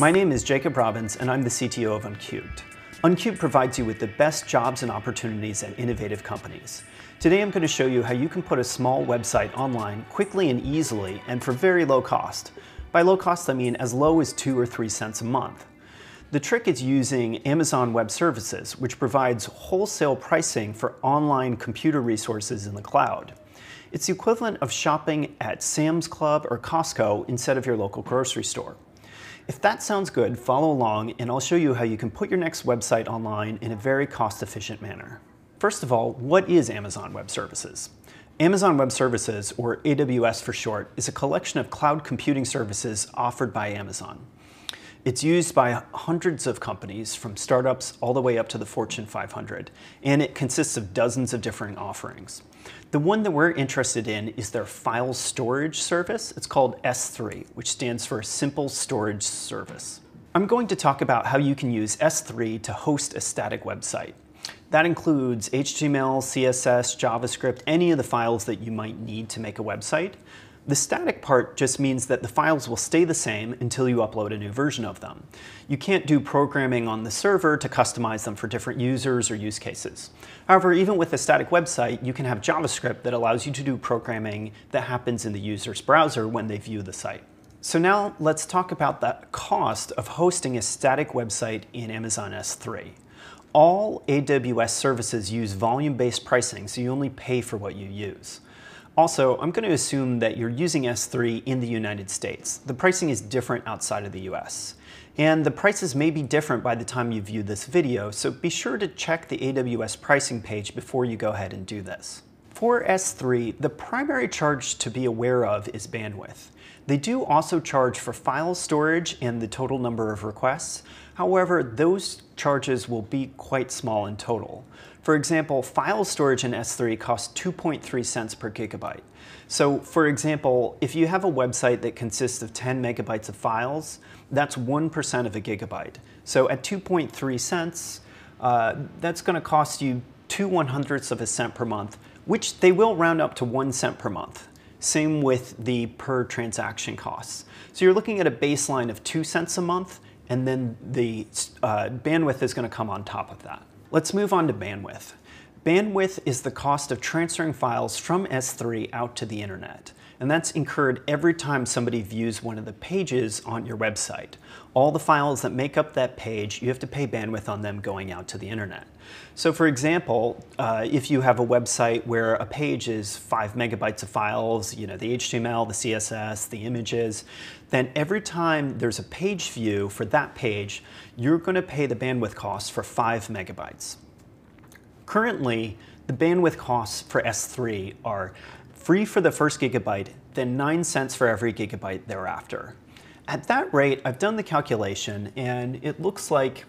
My name is Jacob Robbins, and I'm the CTO of Uncubed. Uncubed provides you with the best jobs and opportunities at innovative companies. Today I'm going to show you how you can put a small website online quickly and easily and for very low cost. By low cost I mean as low as two or three cents a month. The trick is using Amazon Web Services, which provides wholesale pricing for online computer resources in the cloud. It's the equivalent of shopping at Sam's Club or Costco instead of your local grocery store. If that sounds good, follow along and I'll show you how you can put your next website online in a very cost-efficient manner. First of all, what is Amazon Web Services? Amazon Web Services, or AWS for short, is a collection of cloud computing services offered by Amazon. It's used by hundreds of companies, from startups all the way up to the Fortune 500, and it consists of dozens of different offerings. The one that we're interested in is their file storage service. It's called S3, which stands for Simple Storage Service. I'm going to talk about how you can use S3 to host a static website. That includes HTML, CSS, JavaScript, any of the files that you might need to make a website. The static part just means that the files will stay the same until you upload a new version of them. You can't do programming on the server to customize them for different users or use cases. However, even with a static website, you can have JavaScript that allows you to do programming that happens in the user's browser when they view the site. So now let's talk about the cost of hosting a static website in Amazon S3. All AWS services use volume-based pricing, so you only pay for what you use. Also, I'm going to assume that you're using S3 in the United States. The pricing is different outside of the US. And the prices may be different by the time you view this video, so be sure to check the AWS pricing page before you go ahead and do this. For S3, the primary charge to be aware of is bandwidth. They do also charge for file storage and the total number of requests. However, those charges will be quite small in total. For example, file storage in S3 costs 2.3 cents per gigabyte. So for example, if you have a website that consists of 10 megabytes of files, that's 1% of a gigabyte. So at 2.3 cents, uh, that's going to cost you 2 one hundredths of a cent per month, which they will round up to 1 cent per month. Same with the per transaction costs. So you're looking at a baseline of 2 cents a month, and then the uh, bandwidth is going to come on top of that. Let's move on to bandwidth. Bandwidth is the cost of transferring files from S3 out to the internet. And that's incurred every time somebody views one of the pages on your website. All the files that make up that page, you have to pay bandwidth on them going out to the internet. So for example, uh, if you have a website where a page is five megabytes of files, you know, the HTML, the CSS, the images, then every time there's a page view for that page, you're going to pay the bandwidth cost for five megabytes. Currently, the bandwidth costs for S3 are free for the first gigabyte, then 9 cents for every gigabyte thereafter. At that rate, I've done the calculation, and it looks like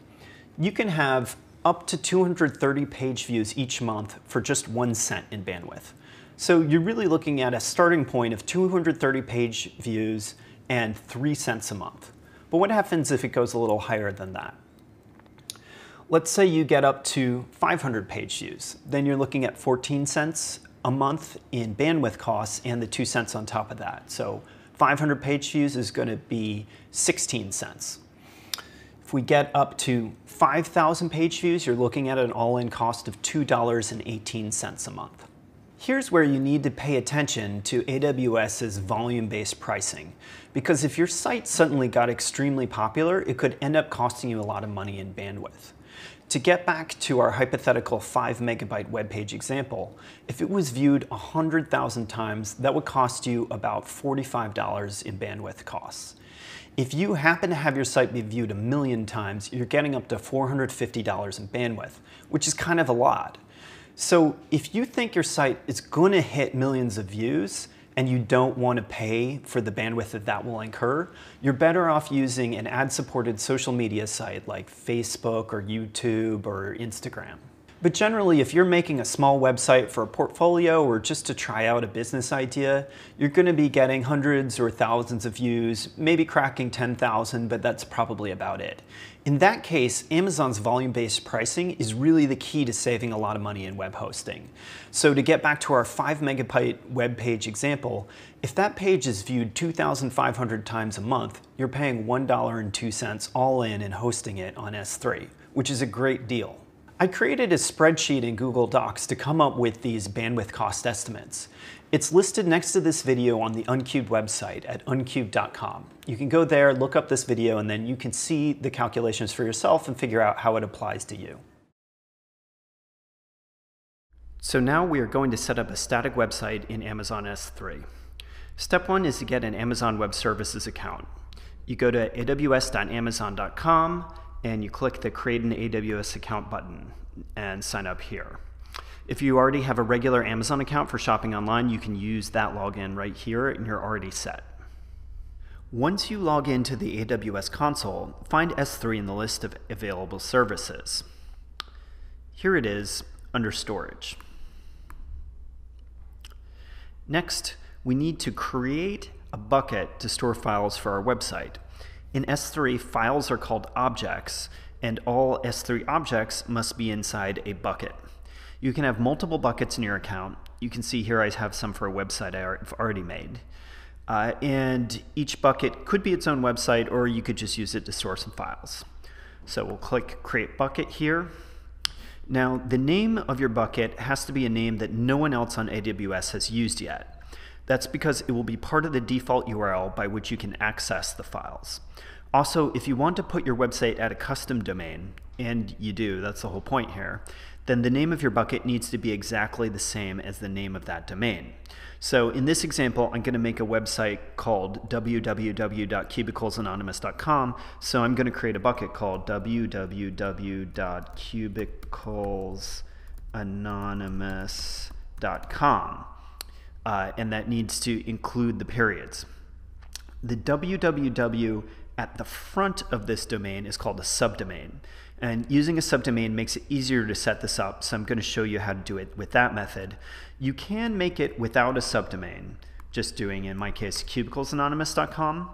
you can have up to 230 page views each month for just one cent in bandwidth. So you're really looking at a starting point of 230 page views and 3 cents a month. But what happens if it goes a little higher than that? Let's say you get up to 500 page views. Then you're looking at 14 cents a month in bandwidth costs and the 2 cents on top of that. So 500 page views is going to be 16 cents. If we get up to 5,000 page views, you're looking at an all-in cost of $2.18 a month. Here's where you need to pay attention to AWS's volume-based pricing, because if your site suddenly got extremely popular, it could end up costing you a lot of money in bandwidth. To get back to our hypothetical 5 megabyte web page example, if it was viewed 100,000 times, that would cost you about $45 in bandwidth costs. If you happen to have your site be viewed a million times, you're getting up to $450 in bandwidth, which is kind of a lot. So if you think your site is going to hit millions of views, and you don't want to pay for the bandwidth that that will incur, you're better off using an ad-supported social media site like Facebook or YouTube or Instagram. But generally, if you're making a small website for a portfolio or just to try out a business idea, you're going to be getting hundreds or thousands of views, maybe cracking 10,000, but that's probably about it. In that case, Amazon's volume-based pricing is really the key to saving a lot of money in web hosting. So to get back to our 5 megabyte web page example, if that page is viewed 2,500 times a month, you're paying $1.02 all in and hosting it on S3, which is a great deal. I created a spreadsheet in Google Docs to come up with these bandwidth cost estimates. It's listed next to this video on the Uncubed website at uncubed.com. You can go there, look up this video, and then you can see the calculations for yourself and figure out how it applies to you. So now we are going to set up a static website in Amazon S3. Step one is to get an Amazon Web Services account. You go to aws.amazon.com and you click the Create an AWS Account button and sign up here. If you already have a regular Amazon account for shopping online, you can use that login right here and you're already set. Once you log into the AWS console, find S3 in the list of available services. Here it is under Storage. Next, we need to create a bucket to store files for our website. In S3, files are called objects, and all S3 objects must be inside a bucket. You can have multiple buckets in your account. You can see here I have some for a website I've already made. Uh, and each bucket could be its own website, or you could just use it to store some files. So we'll click Create Bucket here. Now, the name of your bucket has to be a name that no one else on AWS has used yet. That's because it will be part of the default URL by which you can access the files. Also, if you want to put your website at a custom domain, and you do, that's the whole point here, then the name of your bucket needs to be exactly the same as the name of that domain. So in this example, I'm going to make a website called www.cubiclesanonymous.com. So I'm going to create a bucket called www.cubiclesanonymous.com uh, and that needs to include the periods. The www at the front of this domain is called a subdomain. And using a subdomain makes it easier to set this up, so I'm going to show you how to do it with that method. You can make it without a subdomain, just doing, in my case, cubiclesanonymous.com.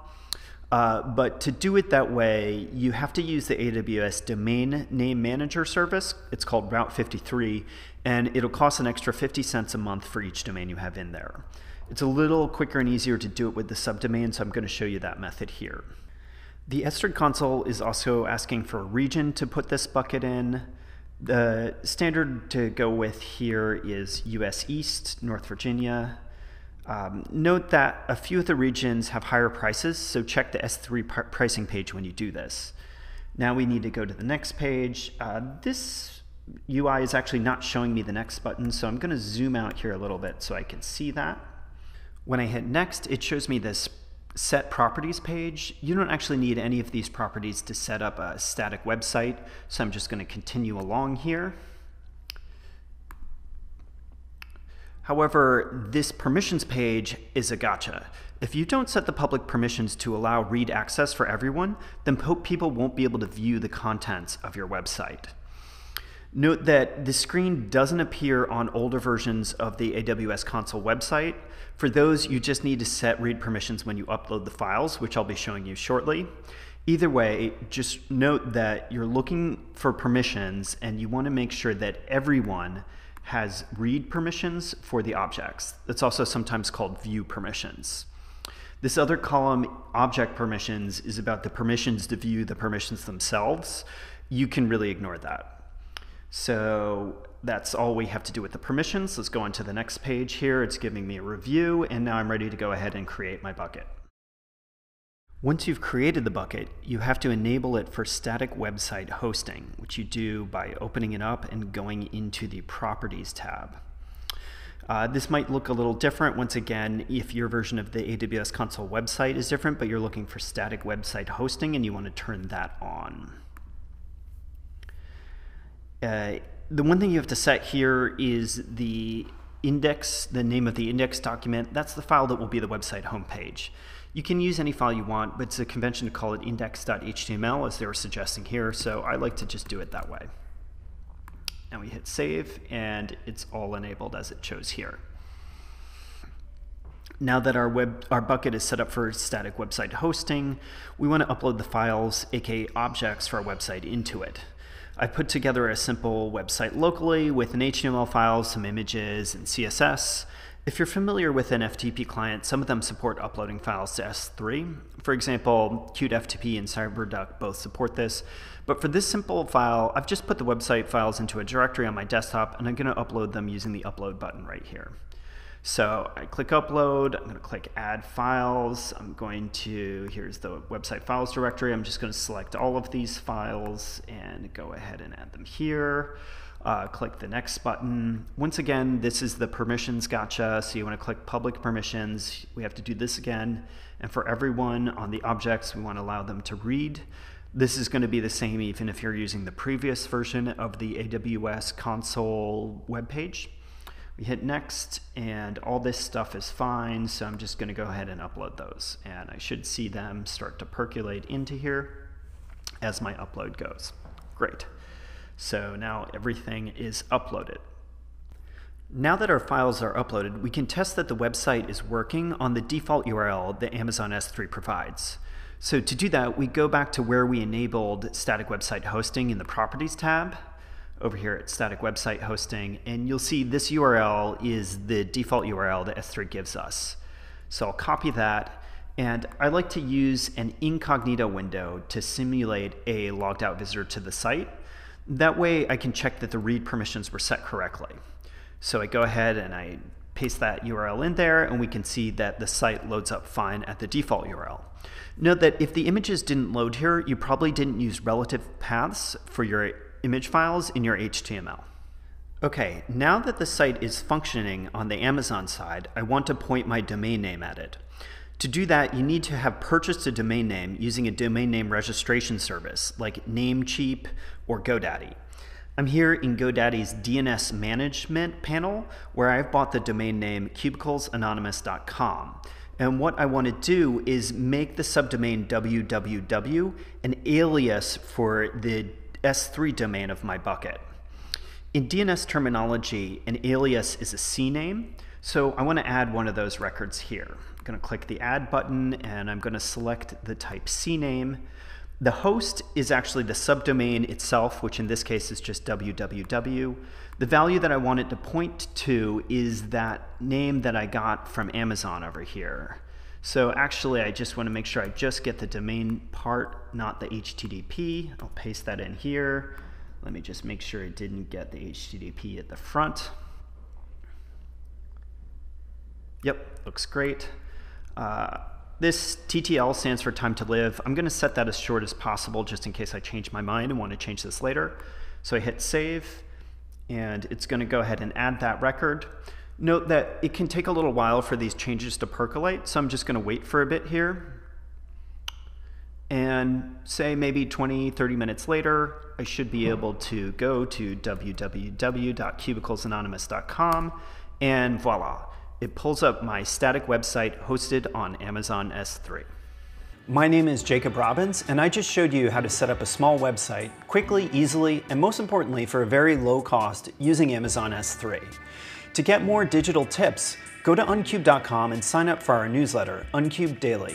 Uh, but to do it that way, you have to use the AWS Domain Name Manager service. It's called Route 53, and it'll cost an extra 50 cents a month for each domain you have in there. It's a little quicker and easier to do it with the subdomain, so I'm going to show you that method here. The S3 console is also asking for a region to put this bucket in. The standard to go with here is US East, North Virginia, um, note that a few of the regions have higher prices, so check the S3 pr pricing page when you do this. Now we need to go to the next page. Uh, this UI is actually not showing me the next button, so I'm going to zoom out here a little bit so I can see that. When I hit next, it shows me this set properties page. You don't actually need any of these properties to set up a static website, so I'm just going to continue along here. However, this permissions page is a gotcha. If you don't set the public permissions to allow read access for everyone, then people won't be able to view the contents of your website. Note that the screen doesn't appear on older versions of the AWS console website. For those, you just need to set read permissions when you upload the files, which I'll be showing you shortly. Either way, just note that you're looking for permissions and you want to make sure that everyone has read permissions for the objects. That's also sometimes called view permissions. This other column, object permissions, is about the permissions to view the permissions themselves. You can really ignore that. So that's all we have to do with the permissions. Let's go on to the next page here. It's giving me a review, and now I'm ready to go ahead and create my bucket. Once you've created the bucket, you have to enable it for static website hosting, which you do by opening it up and going into the Properties tab. Uh, this might look a little different once again if your version of the AWS console website is different, but you're looking for static website hosting and you want to turn that on. Uh, the one thing you have to set here is the index, the name of the index document. That's the file that will be the website homepage. You can use any file you want, but it's a convention to call it index.html as they were suggesting here, so I like to just do it that way. and we hit save and it's all enabled as it shows here. Now that our web our bucket is set up for static website hosting, we want to upload the files, aka objects for our website into it. I put together a simple website locally with an HTML file, some images, and CSS. If you're familiar with an FTP client, some of them support uploading files to S3. For example, Qt and CyberDuck both support this. But for this simple file, I've just put the website files into a directory on my desktop, and I'm going to upload them using the upload button right here. So I click upload, I'm going to click add files. I'm going to, here's the website files directory. I'm just going to select all of these files and go ahead and add them here. Uh, click the next button. Once again, this is the permissions gotcha. So you want to click public permissions. We have to do this again. And for everyone on the objects, we want to allow them to read. This is going to be the same even if you're using the previous version of the AWS console web page. We hit next and all this stuff is fine. So I'm just going to go ahead and upload those. And I should see them start to percolate into here as my upload goes. Great. So now everything is uploaded. Now that our files are uploaded, we can test that the website is working on the default URL that Amazon S3 provides. So to do that, we go back to where we enabled static website hosting in the Properties tab, over here at static website hosting, and you'll see this URL is the default URL that S3 gives us. So I'll copy that, and I like to use an incognito window to simulate a logged out visitor to the site. That way I can check that the read permissions were set correctly. So I go ahead and I paste that URL in there, and we can see that the site loads up fine at the default URL. Note that if the images didn't load here, you probably didn't use relative paths for your image files in your HTML. Okay, now that the site is functioning on the Amazon side, I want to point my domain name at it. To do that, you need to have purchased a domain name using a domain name registration service like Namecheap or GoDaddy. I'm here in GoDaddy's DNS management panel where I've bought the domain name cubiclesanonymous.com. And what I want to do is make the subdomain www an alias for the S3 domain of my bucket. In DNS terminology, an alias is a CNAME, so I want to add one of those records here. I'm going to click the Add button, and I'm going to select the type CNAME. The host is actually the subdomain itself, which in this case is just www. The value that I want it to point to is that name that I got from Amazon over here. So actually, I just want to make sure I just get the domain part, not the HTTP. I'll paste that in here. Let me just make sure it didn't get the HTTP at the front. Yep, looks great. Uh, this TTL stands for time to live. I'm going to set that as short as possible just in case I change my mind and want to change this later. So I hit save, and it's going to go ahead and add that record. Note that it can take a little while for these changes to percolate, so I'm just going to wait for a bit here. And say maybe 20, 30 minutes later, I should be able to go to www.cubiclesanonymous.com and voila, it pulls up my static website hosted on Amazon S3. My name is Jacob Robbins, and I just showed you how to set up a small website quickly, easily, and most importantly, for a very low cost using Amazon S3. To get more digital tips, go to uncubed.com and sign up for our newsletter, Uncubed Daily.